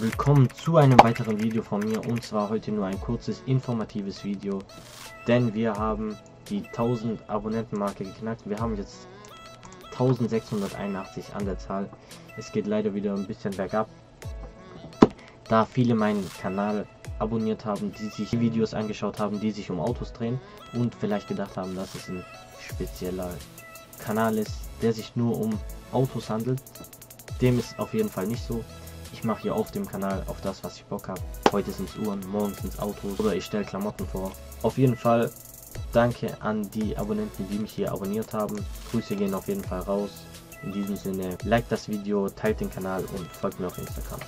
Willkommen zu einem weiteren Video von mir und zwar heute nur ein kurzes informatives Video, denn wir haben die 1000 Abonnentenmarke geknackt. Wir haben jetzt 1681 an der Zahl. Es geht leider wieder ein bisschen bergab, da viele meinen Kanal abonniert haben, die sich Videos angeschaut haben, die sich um Autos drehen und vielleicht gedacht haben, dass es ein spezieller Kanal ist, der sich nur um Autos handelt. Dem ist auf jeden Fall nicht so. Ich mache hier auf dem Kanal auf das, was ich Bock habe. Heute sind es Uhren, morgen sind es Autos oder ich stelle Klamotten vor. Auf jeden Fall danke an die Abonnenten, die mich hier abonniert haben. Grüße gehen auf jeden Fall raus. In diesem Sinne, like das Video, teilt den Kanal und folgt mir auf Instagram.